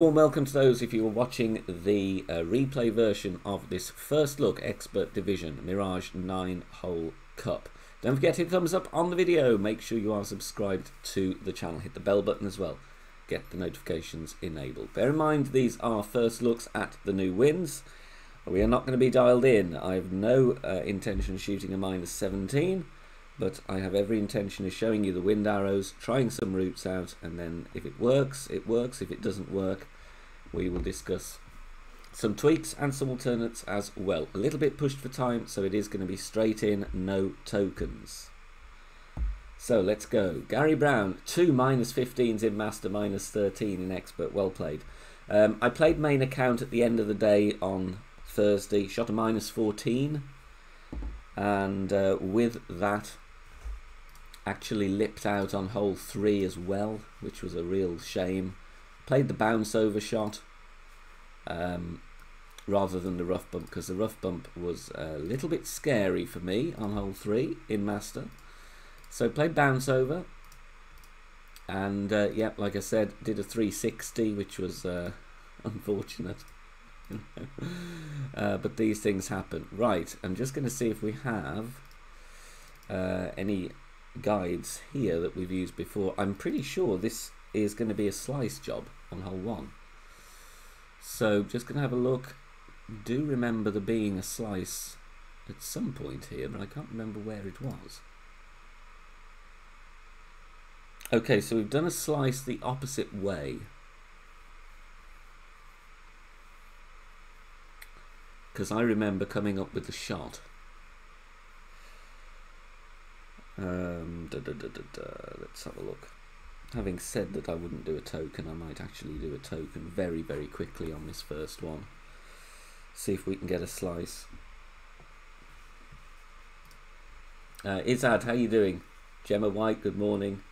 Warm welcome to those if you are watching the uh, replay version of this first look expert division Mirage 9 hole cup. Don't forget to hit thumbs up on the video. Make sure you are subscribed to the channel. Hit the bell button as well. Get the notifications enabled. Bear in mind these are first looks at the new wins. We are not going to be dialed in. I have no uh, intention of shooting a minus 17 but I have every intention of showing you the wind arrows, trying some routes out, and then if it works, it works. If it doesn't work, we will discuss some tweaks and some alternates as well. A little bit pushed for time, so it is going to be straight in, no tokens. So let's go. Gary Brown, two minus 15s in Master, minus 13 in Expert. Well played. Um, I played main account at the end of the day on Thursday, shot a minus 14, and uh, with that, actually lipped out on hole three as well, which was a real shame. Played the bounce over shot um, rather than the rough bump because the rough bump was a little bit scary for me on hole three in Master. So played bounce over and uh, yeah, like I said, did a 360 which was uh, unfortunate. uh, but these things happen. Right, I'm just going to see if we have uh, any guides here that we've used before. I'm pretty sure this is going to be a slice job on hole one. So just going to have a look. Do remember there being a slice at some point here, but I can't remember where it was. Okay, so we've done a slice the opposite way. Because I remember coming up with the shot. Um, da, da, da, let's have a look. Having said that I wouldn't do a token, I might actually do a token very, very quickly on this first one. See if we can get a slice. Uh, Izad, how are you doing? Gemma White, good morning.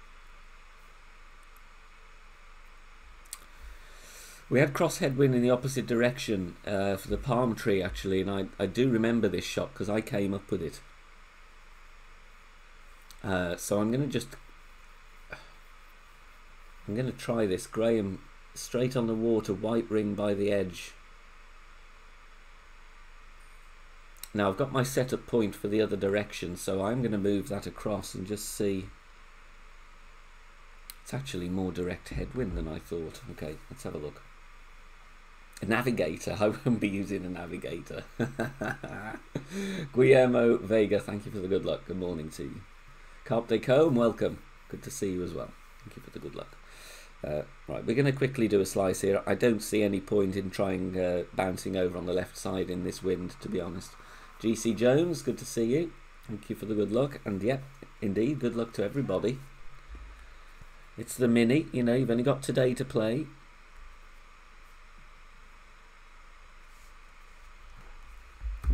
We had cross headwind in the opposite direction uh, for the palm tree actually, and I, I do remember this shot because I came up with it. Uh, so I'm going to just I'm going to try this Graham straight on the water white ring by the edge. Now I've got my setup point for the other direction so I'm going to move that across and just see. It's actually more direct headwind than I thought. Okay let's have a look. A navigator? I won't be using a navigator. Guillermo Vega thank you for the good luck. Good morning to you Carp de Combe, welcome. Good to see you as well. Thank you for the good luck. Uh, right, we're going to quickly do a slice here. I don't see any point in trying uh, bouncing over on the left side in this wind, to be honest. GC Jones, good to see you. Thank you for the good luck. And yeah, indeed, good luck to everybody. It's the mini, you know, you've only got today to play.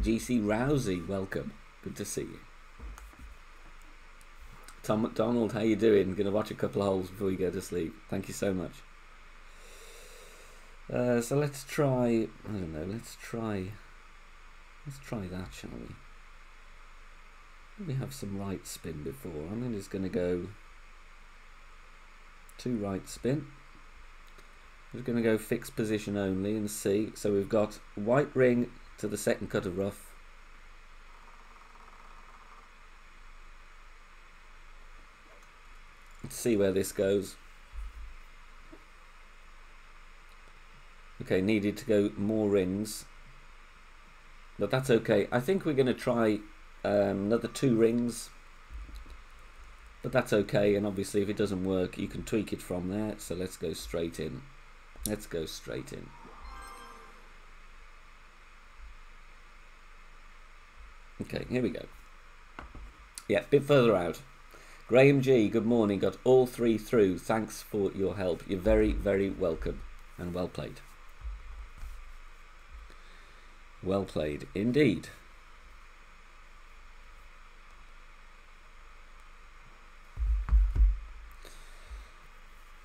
GC Rousey, welcome. Good to see you. Tom McDonald, how you doing? Going to watch a couple of holes before you go to sleep. Thank you so much. Uh, so let's try. I don't know. Let's try. Let's try that, shall we? Me have some right spin before. I'm just going to go two right spin. We're going to go fixed position only and see. So we've got white ring to the second cut of rough See where this goes. Okay, needed to go more rings. But that's okay. I think we're going to try um, another two rings. But that's okay. And obviously if it doesn't work, you can tweak it from there. So let's go straight in. Let's go straight in. Okay, here we go. Yeah, a bit further out. Graham G, good morning. Got all three through. Thanks for your help. You're very, very welcome and well played. Well played indeed.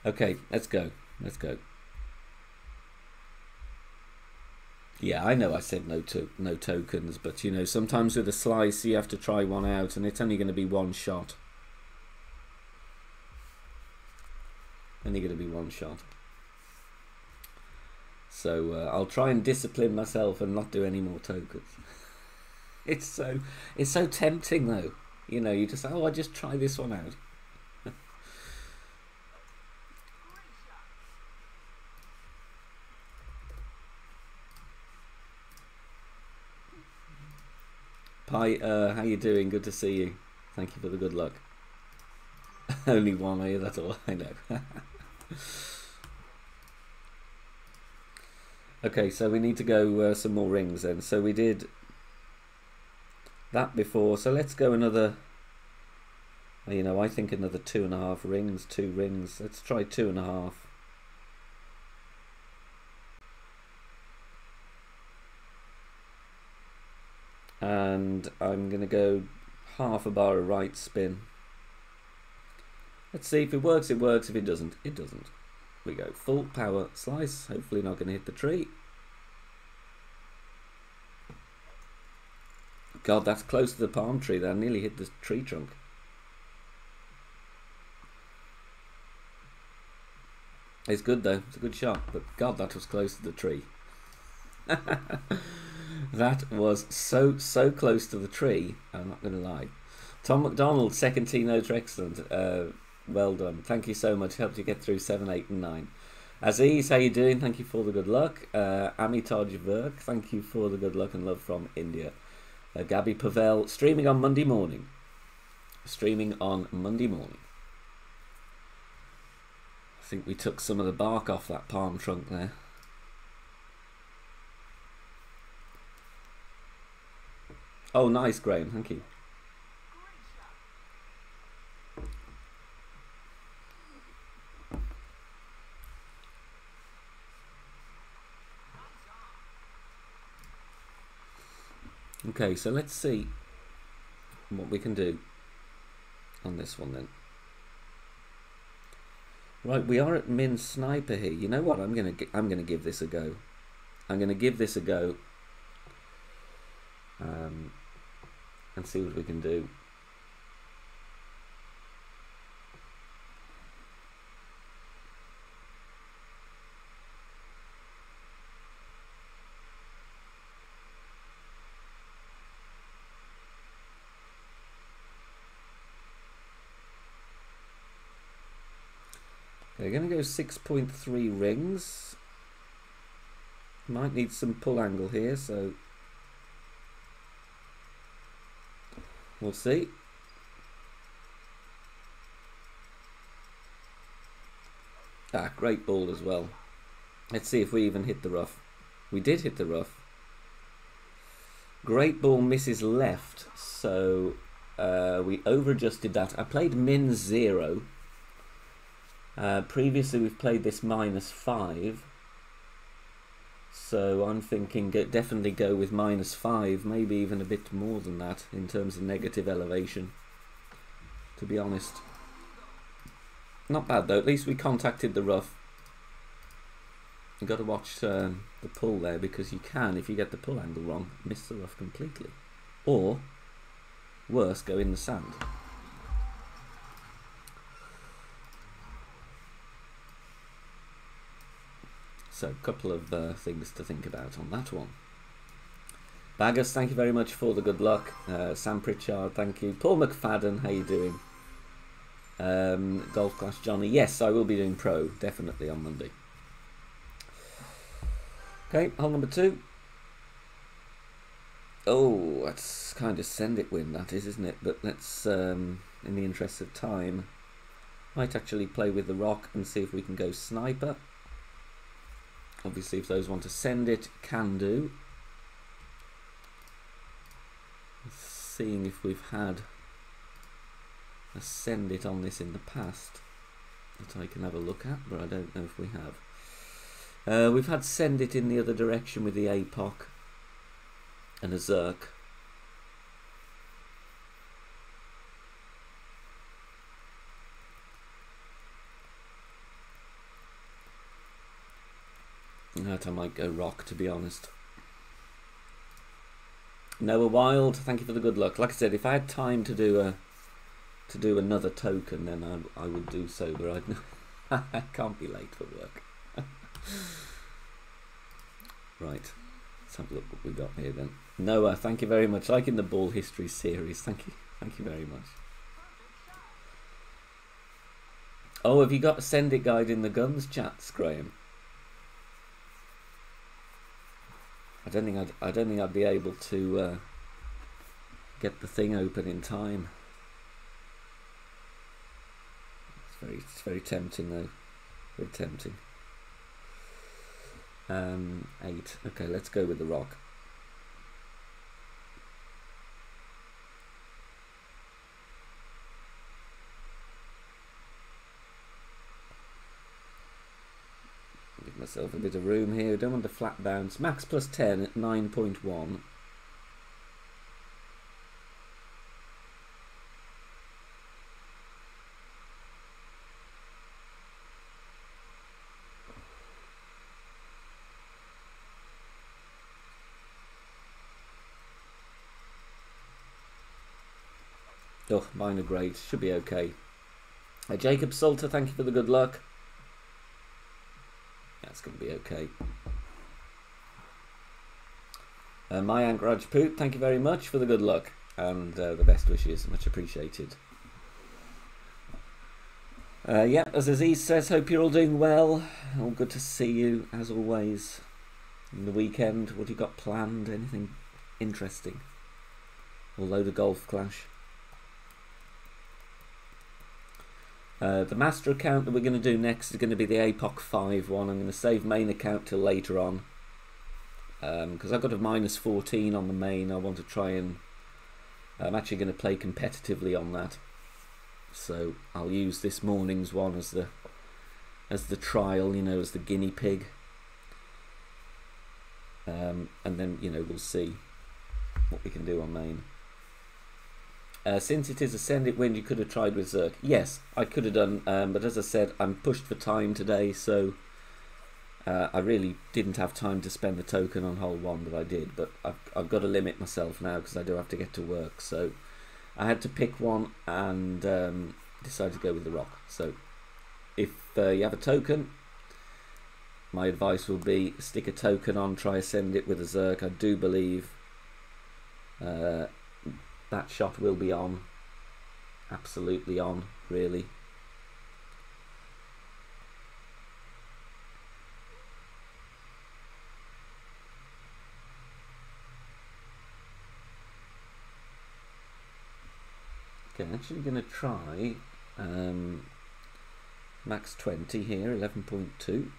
Okay, let's go. Let's go. Yeah, I know I said no to no tokens, but you know, sometimes with a slice you have to try one out and it's only going to be one shot. Only going to be one shot. So uh, I'll try and discipline myself and not do any more tokens. It's so it's so tempting though. You know, you just oh I just try this one out. Pi, uh, how you doing? Good to see you. Thank you for the good luck. Only one, you? That's all I know. Okay, so we need to go uh, some more rings then. So we did that before. So let's go another. You know, I think another two and a half rings, two rings. Let's try two and a half. And I'm going to go half a bar of right spin. Let's see if it works, it works. If it doesn't, it doesn't. We go full power slice. Hopefully not going to hit the tree. God, that's close to the palm tree. That nearly hit the tree trunk. It's good though. It's a good shot. But God, that was close to the tree. that was so, so close to the tree. I'm not going to lie. Tom McDonald, second T notes excellent. Uh, well done. Thank you so much. Helped you get through 7, 8 and 9. Aziz, how you doing? Thank you for the good luck. Uh, Amitaj thank you for the good luck and love from India. Uh, Gabby Pavel, streaming on Monday morning. Streaming on Monday morning. I think we took some of the bark off that palm trunk there. Oh, nice, Graham. Thank you. Okay, so let's see what we can do on this one then. Right, we are at min sniper here. You know what? I'm gonna I'm gonna give this a go. I'm gonna give this a go. Um, and see what we can do. We're going to go 6.3 rings. Might need some pull angle here, so we'll see. Ah, great ball as well. Let's see if we even hit the rough. We did hit the rough. Great ball misses left, so uh, we over adjusted that. I played min zero uh, previously we've played this minus 5. So I'm thinking definitely go with minus 5, maybe even a bit more than that in terms of negative elevation. To be honest. Not bad though, at least we contacted the rough. You've got to watch um, the pull there because you can, if you get the pull angle wrong, miss the rough completely. Or, worse, go in the sand. So, a couple of uh, things to think about on that one. Baggers, thank you very much for the good luck. Uh, Sam Pritchard, thank you. Paul McFadden, how you doing? Um, Golf Clash Johnny, yes, I will be doing pro, definitely on Monday. Okay, hole number two. Oh, that's kind of send it win, that is, isn't it? But let's, um, in the interest of time, might actually play with the rock and see if we can go sniper. Obviously, if those want to send it, can do. Seeing if we've had a send it on this in the past that I can have a look at, but I don't know if we have. Uh, we've had send it in the other direction with the APOC and a Zerk. That I might go rock, to be honest. Noah Wild, thank you for the good luck. Like I said, if I had time to do a to do another token, then I, I would do so, but I, I can't be late for work. Right. Let's have a look what we got here then. Noah, thank you very much. Like in the ball history series. Thank you. Thank you very much. Oh, have you got a send it guide in the guns chats, Graham? I don't think I'd, I don't think I'd be able to uh, get the thing open in time. It's very, it's very tempting though. Very tempting. Um, eight. Okay, let's go with the rock. Give myself a bit of room here. Don't want the flat bounce. Max plus 10 at 9.1. Oh, mine are great. Should be okay. Uh, Jacob Salter, thank you for the good luck. That's going to be okay. Uh, my Anchorage Poop, thank you very much for the good luck and uh, the best wishes. Much appreciated. Uh, yeah, as Aziz says, hope you're all doing well. All good to see you, as always. In the weekend, what you got planned? Anything interesting? A load of golf clash? Uh, the master account that we're going to do next is going to be the APOC 5 one. I'm going to save main account till later on. Because um, I've got a minus 14 on the main. I want to try and... I'm actually going to play competitively on that. So I'll use this morning's one as the as the trial, you know, as the guinea pig. Um, and then, you know, we'll see what we can do on main. Uh, since it is a send it win, you could have tried with Zerk. Yes, I could have done, um, but as I said, I'm pushed for time today, so uh, I really didn't have time to spend the token on hole one, but I did. But I've, I've got to limit myself now because I do have to get to work. So I had to pick one and um, decided to go with the rock. So if uh, you have a token, my advice will be stick a token on, try send it with a Zerk. I do believe uh, that shot will be on. Absolutely on, really. Okay, actually going to try um, max 20 here, 11.2.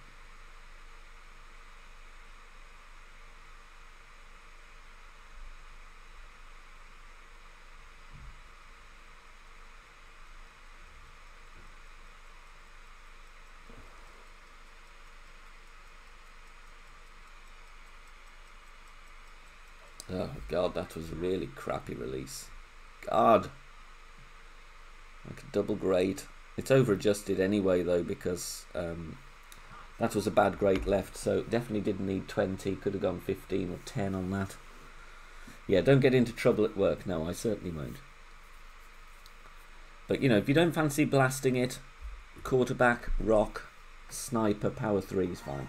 Oh god, that was a really crappy release. God. Like a double grade. It's over adjusted anyway though because um, that was a bad grade left, so definitely didn't need 20. Could have gone 15 or 10 on that. Yeah, don't get into trouble at work. No, I certainly won't. But you know, if you don't fancy blasting it, quarterback, rock, sniper, power 3 is fine.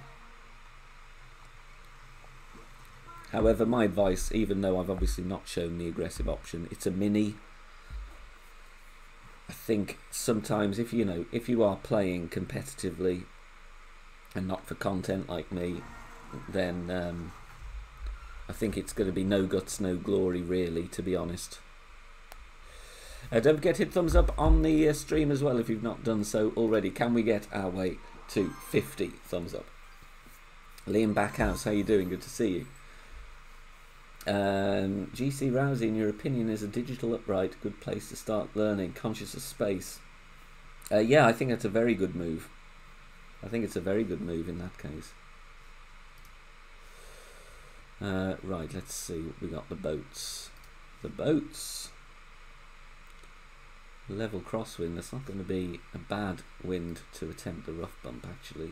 However, my advice, even though I've obviously not shown the aggressive option, it's a mini. I think sometimes if you know if you are playing competitively and not for content like me, then um, I think it's going to be no guts, no glory, really. To be honest. Uh, don't forget to hit thumbs up on the uh, stream as well if you've not done so already. Can we get our way to 50 thumbs up? Liam Backhouse, how you doing? Good to see you. Um, GC Rousey, in your opinion, is a digital upright good place to start learning? Conscious of space. Uh, yeah, I think that's a very good move. I think it's a very good move in that case. Uh, right, let's see. We got the boats. The boats. Level crosswind. That's not going to be a bad wind to attempt the rough bump, actually.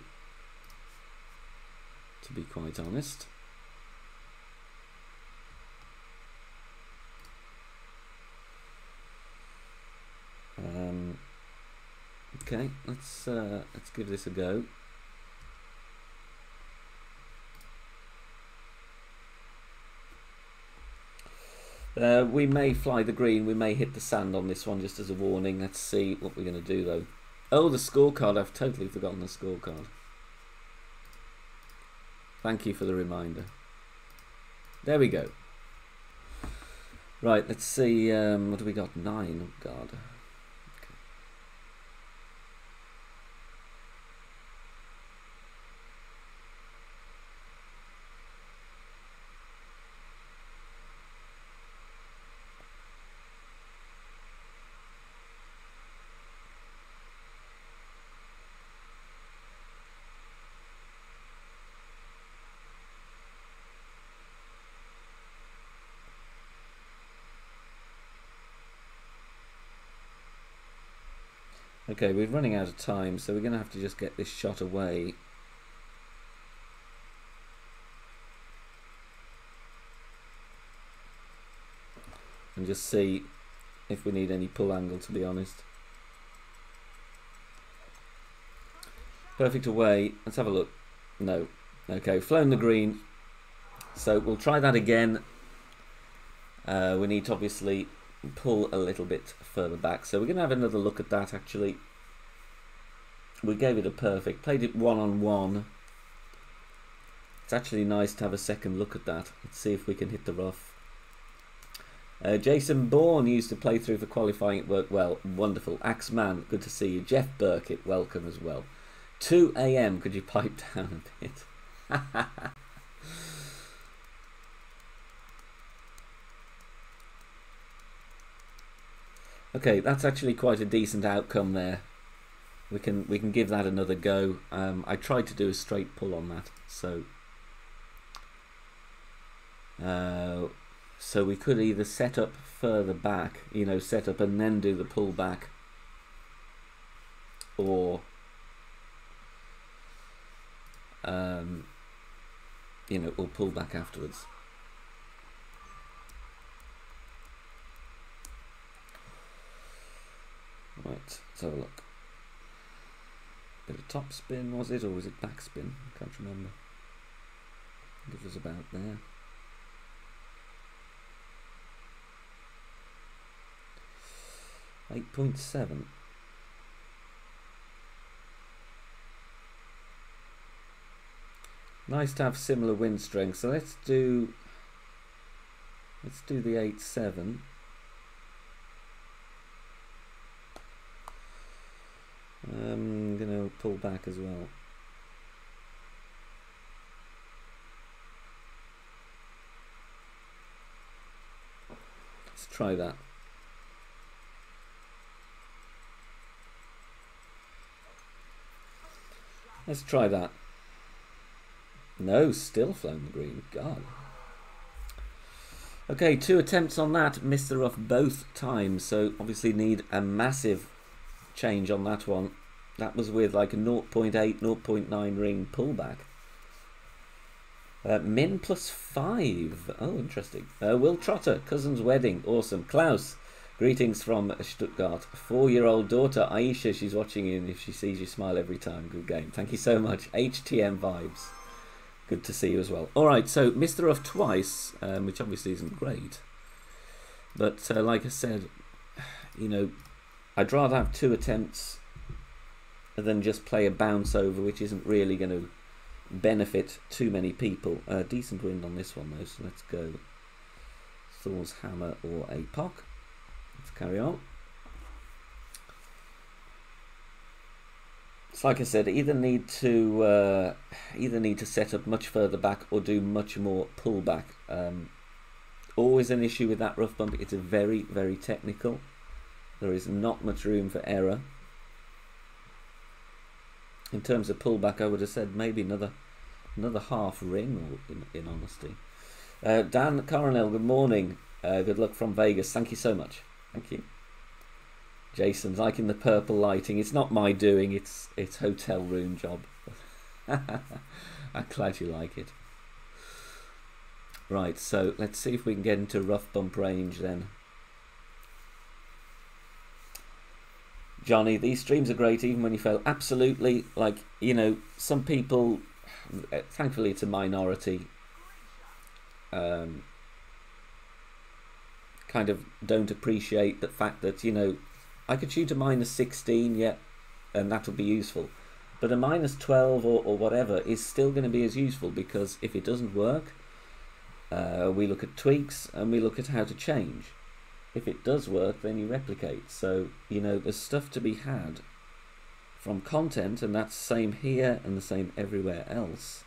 To be quite honest. Okay, let's uh, let's give this a go. Uh, we may fly the green, we may hit the sand on this one just as a warning. Let's see what we're going to do though. Oh, the scorecard. I've totally forgotten the scorecard. Thank you for the reminder. There we go. Right, let's see. Um, what do we got? Nine. Oh, God. Okay, we're running out of time, so we're going to have to just get this shot away. And just see if we need any pull angle, to be honest. Perfect away. Let's have a look. No. Okay, flown the green. So we'll try that again. Uh, we need to obviously pull a little bit further back. So we're going to have another look at that actually. We gave it a perfect, played it one on one. It's actually nice to have a second look at that. Let's see if we can hit the rough. Uh, Jason Bourne used to play through for qualifying. It worked well. Wonderful. Axeman, good to see you. Jeff Burkett, welcome as well. 2 a.m. Could you pipe down a bit? Okay, that's actually quite a decent outcome there. We can we can give that another go. Um, I tried to do a straight pull on that, so uh, so we could either set up further back, you know, set up and then do the pull back, or um, you know, or pull back afterwards. Right, let's have a look. Bit of top spin, was it, or was it back spin? I can't remember. I think it was about there. Eight point seven. Nice to have similar wind strength. So let's do let's do the eight seven. Um, I'm going to pull back as well. Let's try that. Let's try that. No, still flown the green. God. Okay, two attempts on that. Missed the rough both times, so obviously need a massive change on that one. That was with like a 0.8, 0.9 ring pullback. Uh, min plus 5. Oh, interesting. Uh, Will Trotter, cousin's wedding. Awesome. Klaus, greetings from Stuttgart. Four-year-old daughter, Aisha, she's watching you and if she sees you smile every time. Good game. Thank you so much. HTM vibes. Good to see you as well. All right, so Mr. Rough twice, um, which obviously isn't great. But uh, like I said, you know, I'd rather have two attempts than just play a bounce over, which isn't really going to benefit too many people. Uh, decent wind on this one though, so let's go Thor's Hammer or a Pock. Let's carry on. It's like I said, either need to uh, either need to set up much further back or do much more pullback. Um, always an issue with that rough bump. It's a very very technical. There is not much room for error. In terms of pullback, I would have said maybe another another half ring, in, in honesty. Uh, Dan Coronel, good morning. Uh, good luck from Vegas. Thank you so much. Thank you. Jason's liking the purple lighting. It's not my doing. It's it's hotel room job. I'm glad you like it. Right, so let's see if we can get into rough bump range then. Johnny, these streams are great even when you fail. Absolutely. Like, you know, some people, thankfully it's a minority. Um, kind of don't appreciate the fact that you know I could shoot a minus 16, yeah, and that would be useful. But a minus 12 or, or whatever is still going to be as useful because if it doesn't work, uh, we look at tweaks and we look at how to change. If it does work, then you replicate. So, you know, there's stuff to be had from content, and that's the same here and the same everywhere else.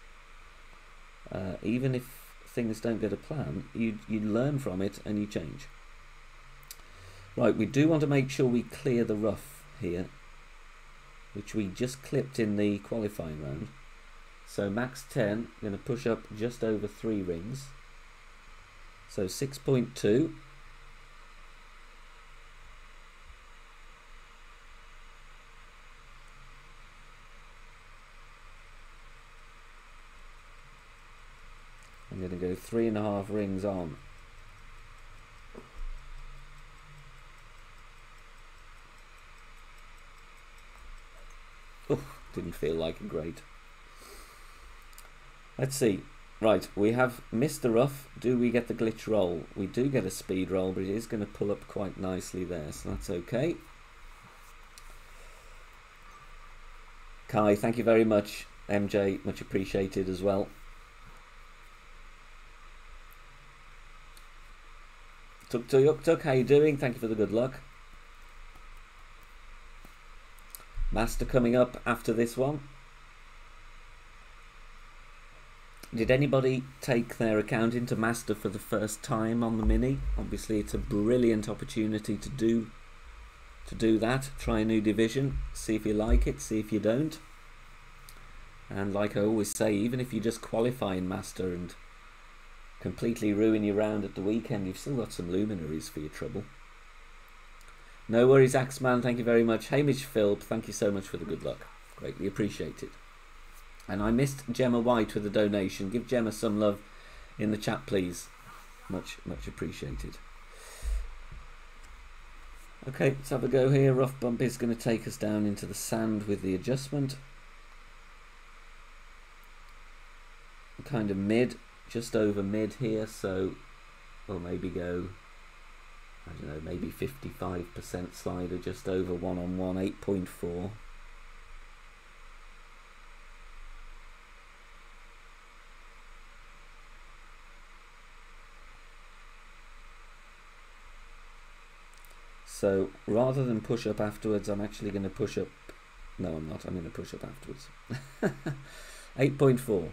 Uh, even if things don't go to plan, you, you learn from it and you change. Right, we do want to make sure we clear the rough here, which we just clipped in the qualifying round. So max 10, going to push up just over 3 rings. So 6.2. I'm going to go three and a half rings on. Oh, didn't feel like a great. Let's see. Right, we have missed the rough. Do we get the glitch roll? We do get a speed roll, but it is going to pull up quite nicely there, so that's okay. Kai, thank you very much. MJ, much appreciated as well. Tuk Tuk Tuk, how you doing? Thank you for the good luck. Master coming up after this one. Did anybody take their account into Master for the first time on the Mini? Obviously, it's a brilliant opportunity to do to do that. Try a new division, see if you like it, see if you don't. And like I always say, even if you just qualify in Master and completely ruin your round at the weekend, you've still got some luminaries for your trouble. No worries, Axeman. Thank you very much. Hamish Philp, thank you so much for the good luck. Greatly appreciated. And I missed Gemma White with a donation. Give Gemma some love in the chat, please. Much, much appreciated. Okay, let's have a go here. Rough bump is going to take us down into the sand with the adjustment. Kind of mid, just over mid here, so we'll maybe go I don't know, maybe 55% slider, just over one on one, 8.4. So rather than push up afterwards, I'm actually going to push up. No, I'm not. I'm going to push up afterwards. 8.4.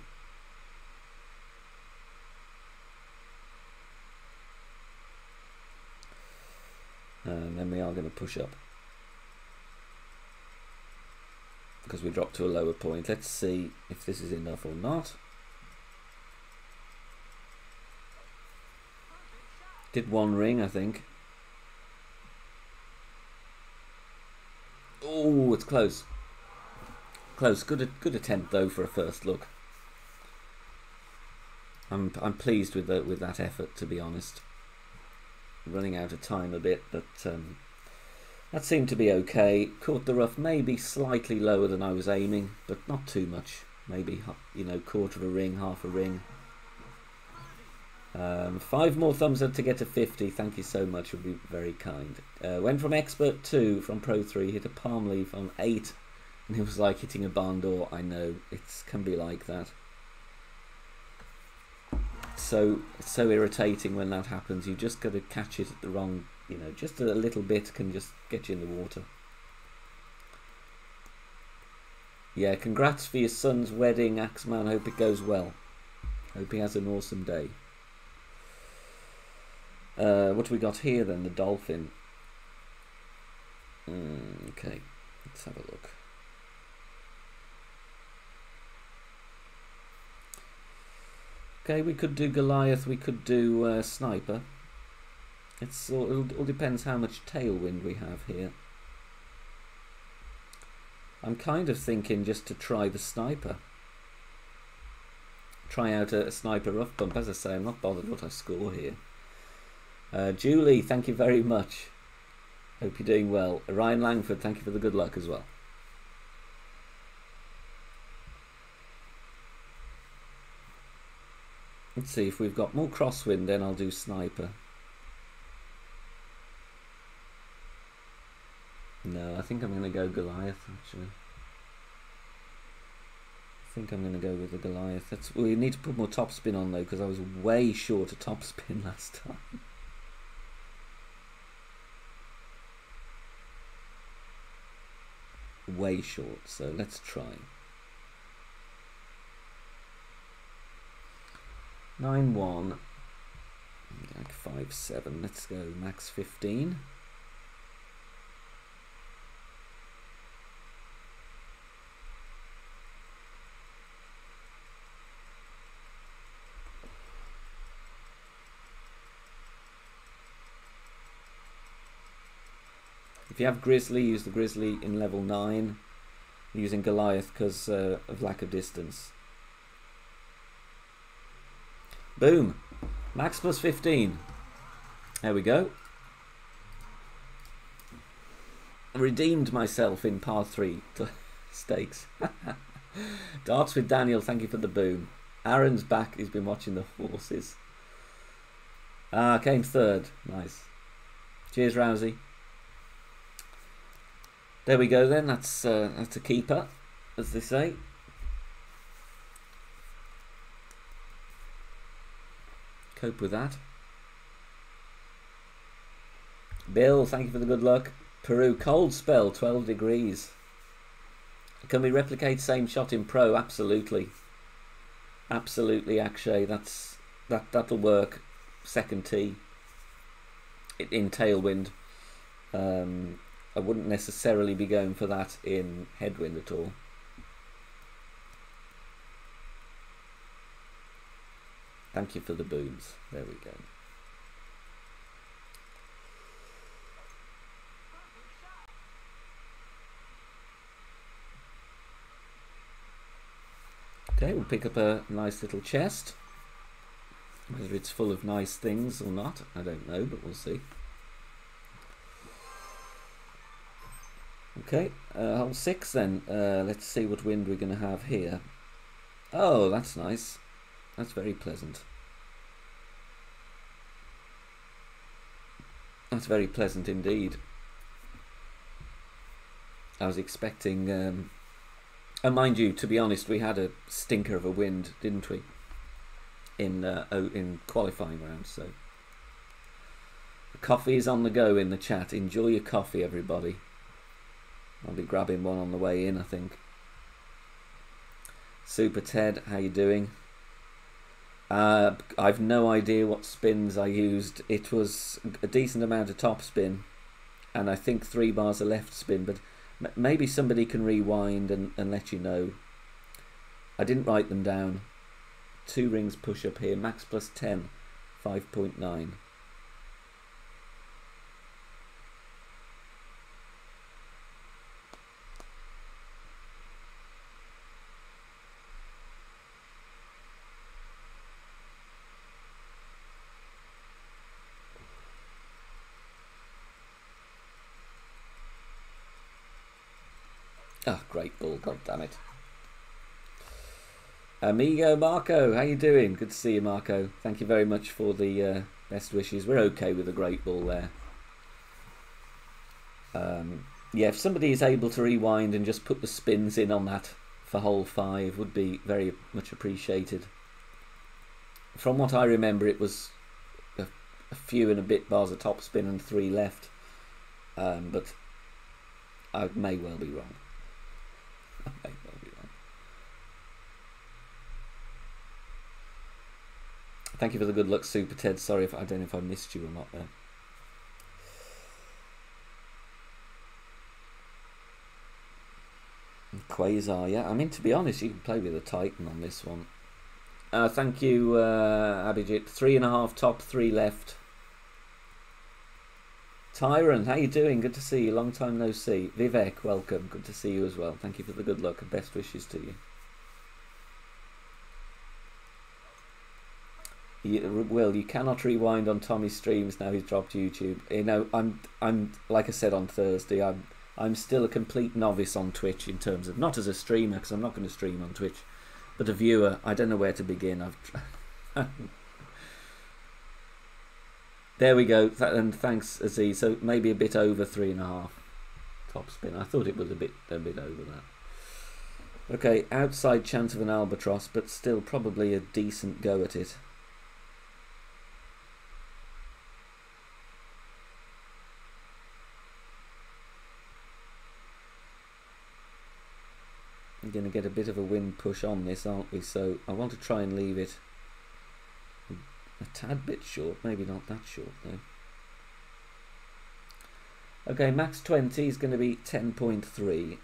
and then we are going to push up. Because we dropped to a lower point. Let's see if this is enough or not. Did one ring I think. Oh it's close. Close. Good good attempt though for a first look. I'm I'm pleased with the, with that effort to be honest running out of time a bit, but um, that seemed to be okay. Caught the rough maybe slightly lower than I was aiming, but not too much. Maybe, you know, quarter of a ring, half a ring. Um, five more thumbs up to get to 50. Thank you so much. Would be very kind. Uh, went from expert 2 from pro 3, hit a palm leaf on 8, and it was like hitting a barn door. I know, it can be like that so so irritating when that happens. You just got to catch it at the wrong, you know, just a little bit can just get you in the water. Yeah, congrats for your son's wedding, Axeman. Hope it goes well. Hope he has an awesome day. Uh, what do we got here then? The dolphin. Mm, okay, let's have a look. Okay, we could do Goliath, we could do uh, Sniper. It's all, it all depends how much tailwind we have here. I'm kind of thinking just to try the Sniper. Try out a, a Sniper rough bump. As I say, I'm not bothered what I score here. Uh, Julie, thank you very much. Hope you're doing well. Ryan Langford, thank you for the good luck as well. Let's see if we've got more crosswind, then I'll do sniper. No, I think I'm going to go Goliath, actually. I think I'm going to go with the Goliath. That's, we need to put more topspin on, though, because I was way short of topspin last time. way short, so let's try. 9 1 like 5 7 let's go max 15 If you have Grizzly, use the Grizzly in level 9. using Goliath because uh, of lack of distance. Boom. Max plus 15. There we go. Redeemed myself in par 3 stakes. Darts with Daniel, thank you for the boom. Aaron's back, he's been watching the horses. Ah, came third. Nice. Cheers, Rousey. There we go then, that's, uh, that's a keeper, as they say. Cope with that. Bill, thank you for the good luck. Peru, cold spell, 12 degrees. Can we replicate same shot in pro? Absolutely. Absolutely, Akshay. That's that that'll work. Second tee in tailwind. Um, I wouldn't necessarily be going for that in headwind at all. Thank you for the booms. There we go. Okay, we'll pick up a nice little chest. Whether it's full of nice things or not, I don't know, but we'll see. Okay, uh, hole six then. Uh, let's see what wind we're going to have here. Oh, that's nice. That's very pleasant. That's very pleasant indeed. I was expecting, um, and mind you, to be honest, we had a stinker of a wind, didn't we? In uh, in qualifying rounds, so coffee is on the go in the chat. Enjoy your coffee, everybody. I'll be grabbing one on the way in, I think. Super Ted, how you doing? Uh, I've no idea what spins I used. It was a decent amount of top spin, and I think three bars of left spin. But maybe somebody can rewind and, and let you know. I didn't write them down. Two rings push up here, max plus 10, 5.9. Ah, oh, great ball, god damn it. Amigo Marco, how you doing? Good to see you, Marco. Thank you very much for the uh, best wishes. We're okay with a great ball there. Um, yeah, if somebody is able to rewind and just put the spins in on that for hole five, would be very much appreciated. From what I remember, it was a, a few and a bit bars of top spin and three left, um, but I may well be wrong. Thank you for the good luck, Super Ted. Sorry if I don't know if I missed you or not there. Quasar, yeah. I mean, to be honest, you can play with a Titan on this one. Uh, thank you, uh, Abhijit. Three and a half top, three left. Tyron, how you doing? Good to see you. Long time no see. Vivek, welcome. Good to see you as well. Thank you for the good luck and best wishes to you. Will, you cannot rewind on Tommy's streams now he's dropped YouTube. You know, I'm I'm like I said on Thursday, I'm I'm still a complete novice on Twitch in terms of not as a streamer because I'm not going to stream on Twitch, but a viewer. I don't know where to begin. I've There we go. And thanks, Aziz. So maybe a bit over three and a half top spin. I thought it was a bit a bit over that. Okay, outside chance of an albatross, but still probably a decent go at it. Going to get a bit of a wind push on this, aren't we? So I want to try and leave it a tad bit short, maybe not that short though. Okay, max 20 is going to be 10.3.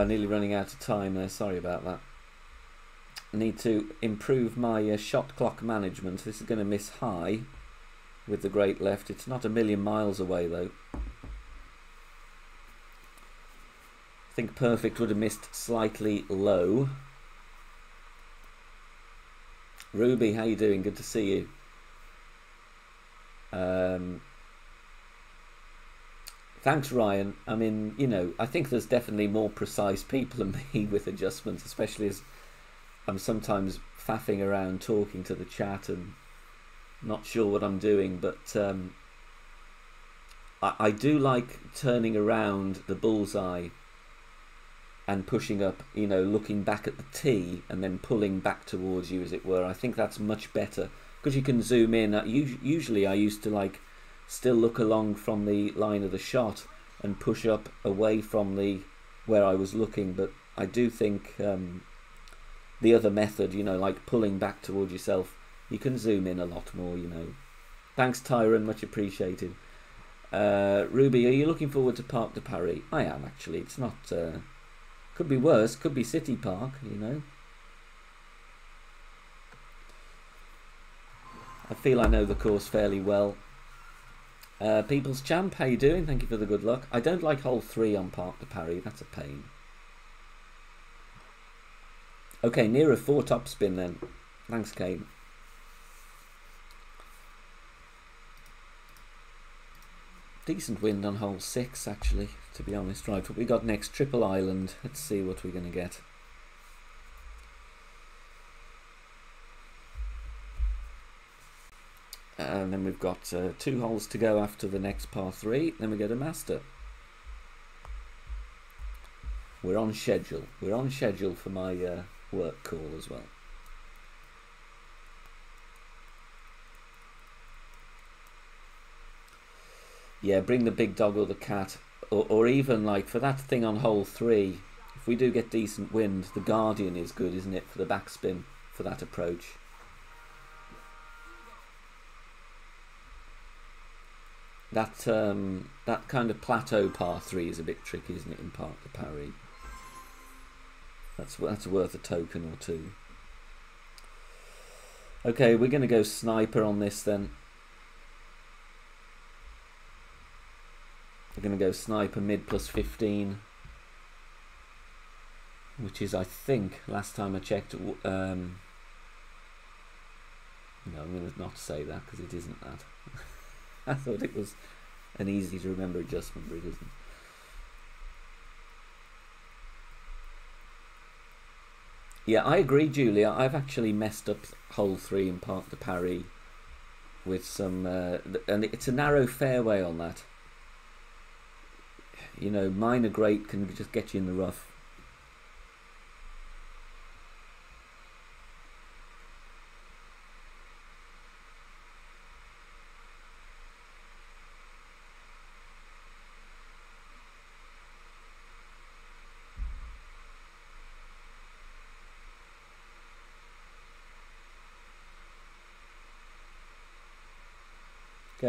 Uh, nearly running out of time there, sorry about that. Need to improve my uh, shot clock management. This is going to miss high with the great left. It's not a million miles away though. I think perfect would have missed slightly low. Ruby, how you doing? Good to see you. Um, Thanks, Ryan. I mean, you know, I think there's definitely more precise people than me with adjustments, especially as I'm sometimes faffing around talking to the chat and not sure what I'm doing. But um, I, I do like turning around the bullseye and pushing up, you know, looking back at the tee and then pulling back towards you, as it were. I think that's much better because you can zoom in. Uh, usually, I used to like still look along from the line of the shot and push up away from the where I was looking. But I do think um, the other method, you know, like pulling back towards yourself, you can zoom in a lot more. You know. Thanks, Tyron. Much appreciated. Uh, Ruby, are you looking forward to Parc de Paris? I am actually. It's not. Uh, could be worse. Could be City Park. You know. I feel I know the course fairly well. Uh, People's Champ, how you doing? Thank you for the good luck. I don't like hole 3 on Parc de Paris. That's a pain. Okay, near a 4 top spin then. Thanks, Kane. Decent wind on hole 6, actually, to be honest. Right, what we got next? Triple Island. Let's see what we're going to get. And then we've got uh, two holes to go after the next par 3 then we get a master. We're on schedule. We're on schedule for my uh, work call as well. Yeah bring the big dog or the cat or, or even like for that thing on hole 3 if we do get decent wind the guardian is good isn't it for the backspin for that approach That um, that kind of plateau par three is a bit tricky, isn't it, in Parc de Paris? That's that's worth a token or two. Okay, we're going to go sniper on this then. We're going to go sniper mid plus 15. Which is, I think, last time I checked... Um, no, I'm going to not say that because it isn't that. I thought it was an easy to remember adjustment, but it isn't. Yeah, I agree, Julia. I've actually messed up hole three in Parc de Paris with some, uh, and it's a narrow fairway on that. You know, minor great can just get you in the rough.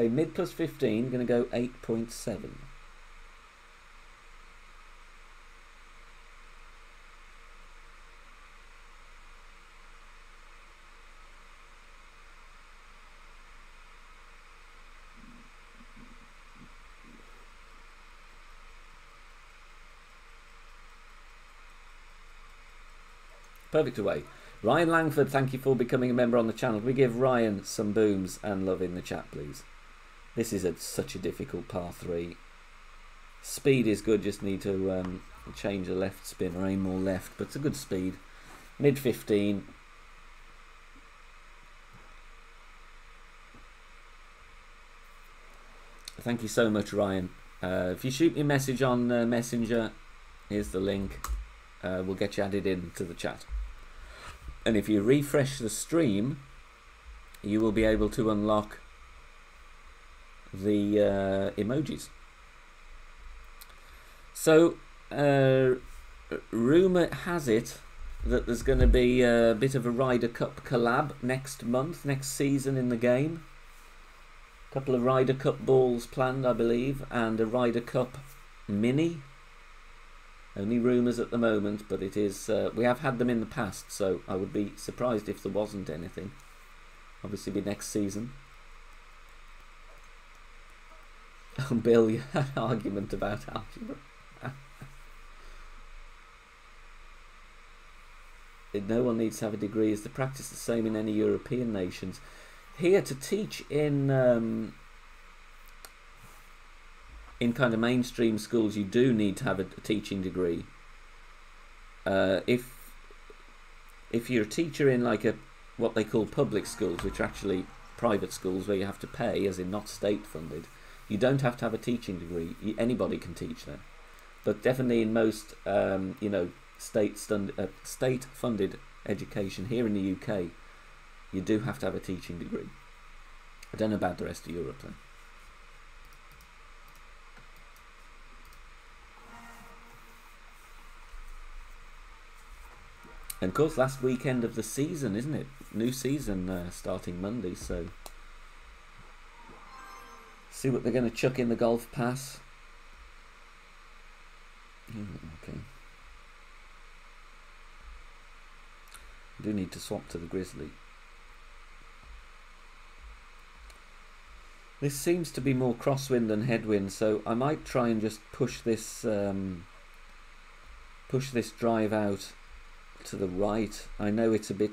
Okay, mid plus 15, going to go 8.7. Perfect away. Ryan Langford, thank you for becoming a member on the channel. we give Ryan some booms and love in the chat, please? This is a, such a difficult par 3. Speed is good, just need to um, change the left spin or aim more left, but it's a good speed. Mid 15. Thank you so much, Ryan. Uh, if you shoot me a message on uh, Messenger, here's the link. Uh, we'll get you added into the chat. And if you refresh the stream, you will be able to unlock the uh, emojis. So, uh, rumour has it that there's going to be a bit of a Ryder Cup collab next month, next season in the game. A couple of Ryder Cup balls planned, I believe, and a Ryder Cup mini. Only rumours at the moment, but it is. Uh, we have had them in the past, so I would be surprised if there wasn't anything. Obviously, be next season. Oh, Bill, you had an argument about algebra. no one needs to have a degree. Is the practice the same in any European nations? Here to teach in um, in kind of mainstream schools, you do need to have a, teaching degree. Uh, if if you're a teacher in like a what they call public schools, which are actually private schools where you have to pay, as in not state funded, you don't have to have a teaching degree. Anybody can teach there. But definitely in most, um, you know, state stund- uh, state funded education here in the UK, you do have to have a teaching degree. I don't know about the rest of Europe though. And of course, last weekend of the season, isn't it? New season uh, starting Monday, so see what they're going to chuck in the golf pass. okay. I do need to swap to the Grizzly. This seems to be more crosswind than headwind, so I might try and just push this um, push this drive out to the right. I know it's a bit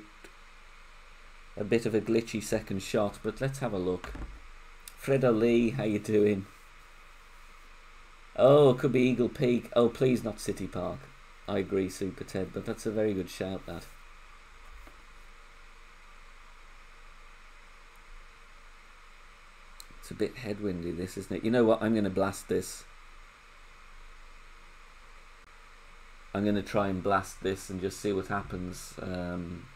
a bit of a glitchy second shot, but let's have a look. Fredo Lee, how you doing? Oh, it could be Eagle Peak. Oh, please not City Park. I agree, Super Ted, but that's a very good shout, that. It's a bit headwindy, this, isn't it? You know what? I'm going to blast this. I'm going to try and blast this and just see what happens. Um,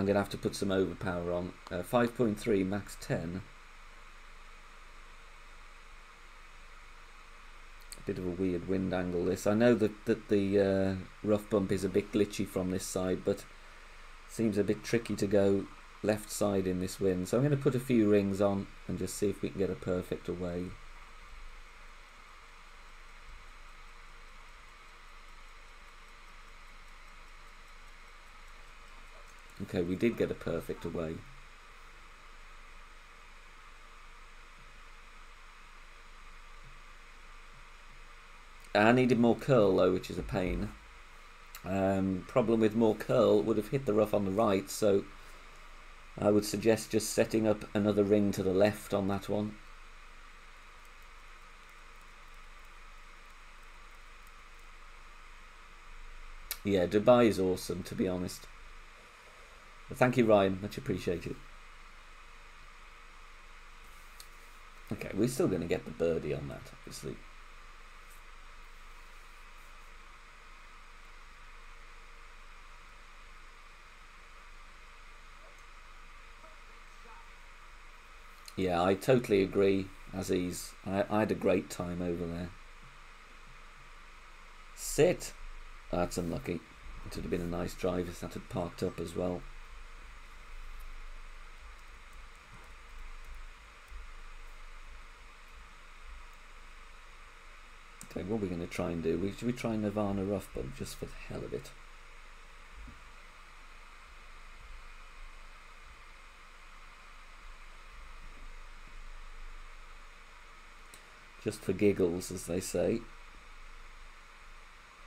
I'm going to have to put some overpower on. Uh, 5.3 max 10. A bit of a weird wind angle this. I know that, that the uh, rough bump is a bit glitchy from this side, but seems a bit tricky to go left side in this wind. So I'm going to put a few rings on and just see if we can get a perfect away. Okay, we did get a perfect away. I needed more curl though, which is a pain. Um, problem with more curl would have hit the rough on the right, so I would suggest just setting up another ring to the left on that one. Yeah, Dubai is awesome, to be honest. But thank you, Ryan. Much appreciated. Okay, we're still going to get the birdie on that, obviously. Yeah, I totally agree, Aziz. I, I had a great time over there. Sit! that's unlucky. It would have been a nice drive if that had parked up as well. Okay, what are we going to try and do? Should we try Nirvana Rough Bump just for the hell of it? Just for giggles, as they say.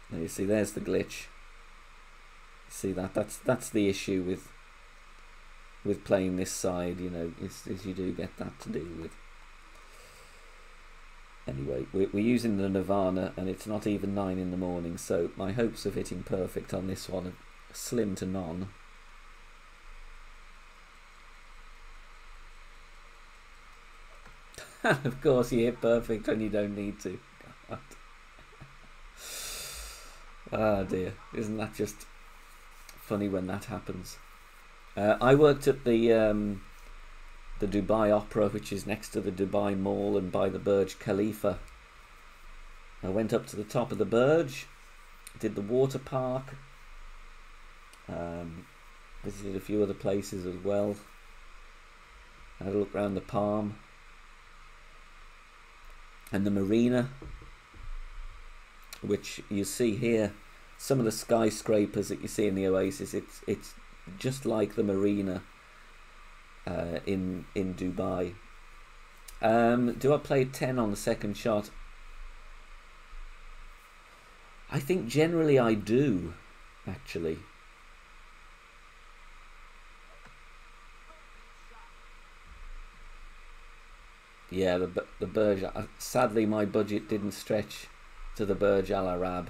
There you see, there's the glitch. See that? That's that's the issue with with playing this side, you know, is, is you do get that to deal with. Anyway, we're, we're using the Nirvana and it's not even 9 in the morning, so my hopes of hitting perfect on this one are slim to none. of course you hit perfect when you don't need to. Ah oh dear, isn't that just funny when that happens? Uh, I worked at the um, the Dubai Opera, which is next to the Dubai Mall and by the Burj Khalifa. I went up to the top of the Burj, did the water park, um, visited a few other places as well. Had a look around the Palm and the marina, which you see here. Some of the skyscrapers that you see in the Oasis, it's it's just like the marina uh, in in Dubai. Um, do I play 10 on the second shot? I think generally I do, actually. Yeah, the the Burj. Uh, sadly, my budget didn't stretch to the Burj Al Arab.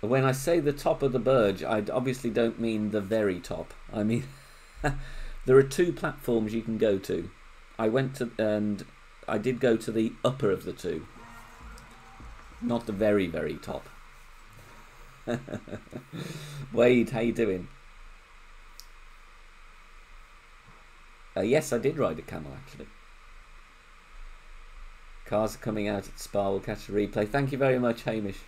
When I say the top of the Burj, I obviously don't mean the very top. I mean, there are two platforms you can go to. I went to, and I did go to the upper of the two. Not the very, very top. Wade, how you doing? Uh, yes, I did ride a camel actually. Cars are coming out at Spa. We'll catch a replay. Thank you very much, Hamish.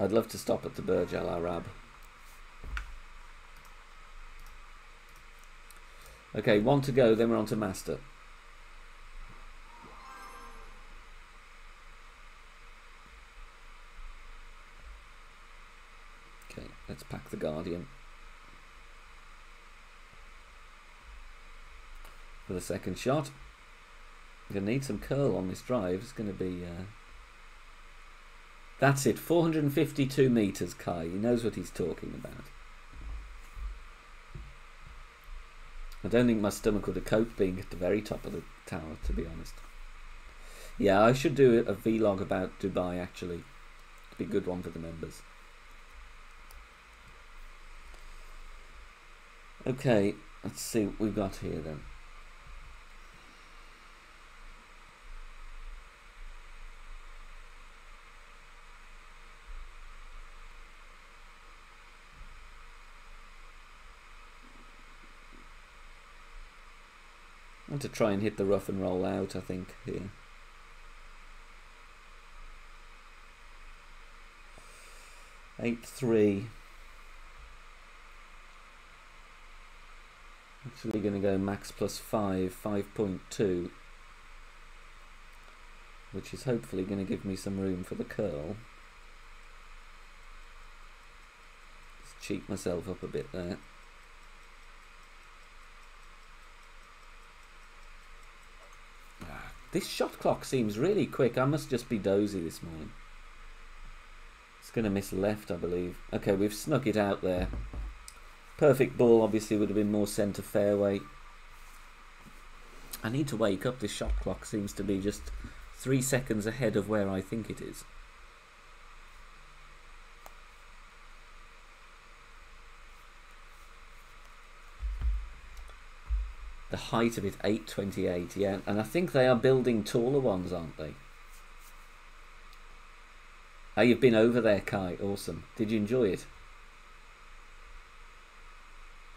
I'd love to stop at the Burj Al Arab. Okay, one to go, then we're on to Master. Okay, let's pack the Guardian. For the second shot. I'm going to need some curl on this drive. It's going to be... Uh, that's it, 452 metres, Kai. He knows what he's talking about. I don't think my stomach would have coped being at the very top of the tower, to be honest. Yeah, I should do a vlog about Dubai, actually. It'd be a good one for the members. Okay, let's see what we've got here then. To try and hit the rough and roll out, I think, here. Eight three. Actually going to go max plus five, five point two, which is hopefully going to give me some room for the curl. Just cheat myself up a bit there. This shot clock seems really quick. I must just be dozy this morning. It's going to miss left, I believe. Okay, we've snuck it out there. Perfect ball, obviously, would have been more centre fairway. I need to wake up. This shot clock seems to be just three seconds ahead of where I think it is. Height of it, 828, yeah. And I think they are building taller ones, aren't they? Oh, you've been over there, Kai. Awesome. Did you enjoy it?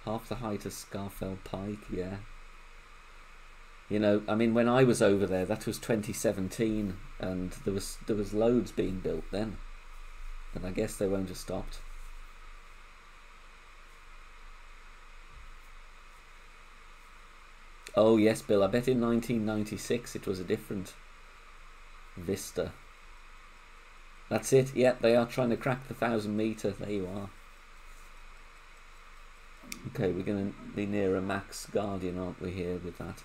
Half the height of Scafell Pike, yeah. You know, I mean, when I was over there, that was 2017, and there was there was loads being built then, and I guess they won't have stopped. Oh yes, Bill. I bet in 1996 it was a different Vista. That's it. Yeah, they are trying to crack the thousand meter. There you are. Okay, we're going to be near a max guardian, aren't we? Here with that.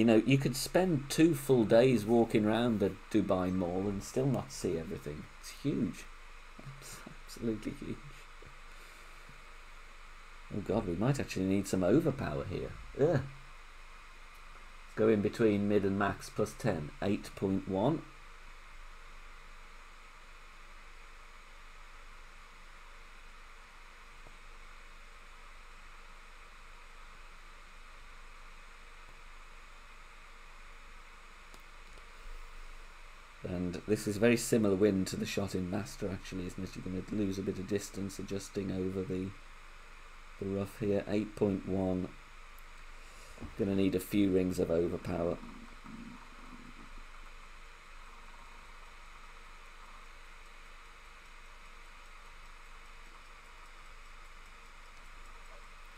you know, you could spend two full days walking around the Dubai Mall and still not see everything. It's huge. It's absolutely huge. Oh god, we might actually need some overpower here. Ugh. Go in between mid and max plus 10. 8.1. And this is very similar wind to the shot in Master actually, isn't it? You're going to lose a bit of distance adjusting over the the rough here. 8.1. Going to need a few rings of overpower.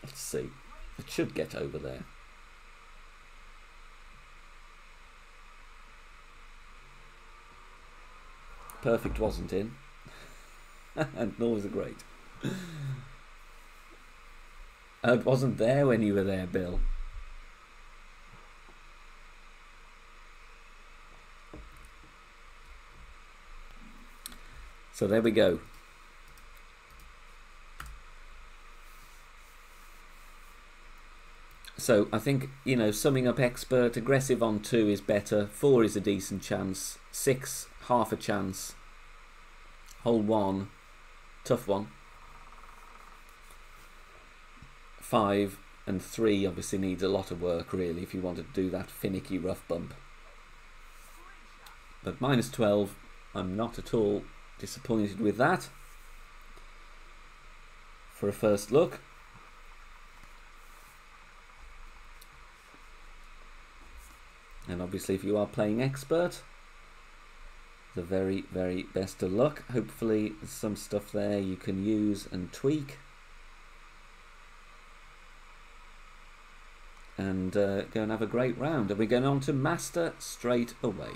Let's see. It should get over there. Perfect wasn't in. and nor was it great. Uh, it wasn't there when you were there, Bill. So there we go. So I think, you know, summing up expert, aggressive on two is better, four is a decent chance, six, half a chance, hole one, tough one. Five and three obviously needs a lot of work really if you want to do that finicky rough bump. But minus 12, I'm not at all disappointed with that. For a first look. And obviously if you are playing expert, the very, very best of luck. Hopefully some stuff there you can use and tweak. And uh, go and have a great round. And we're going on to Master straight away.